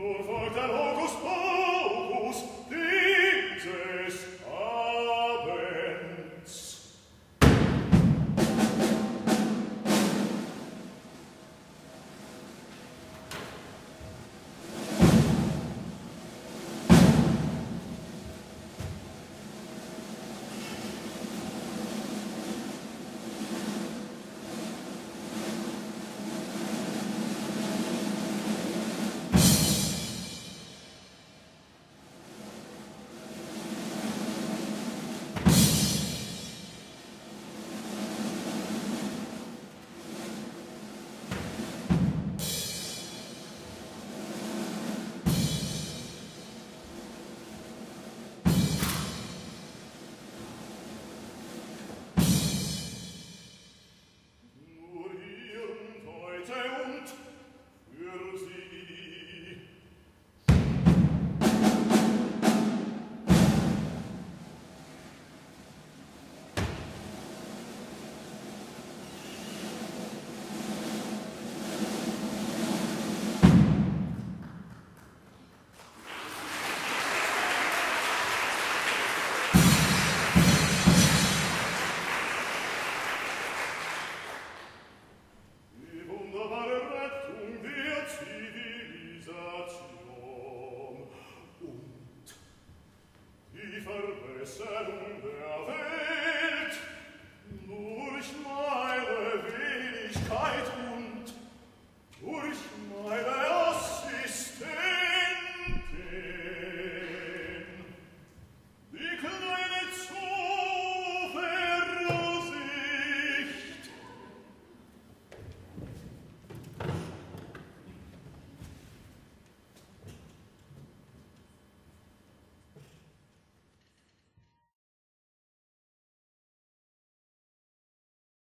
Nur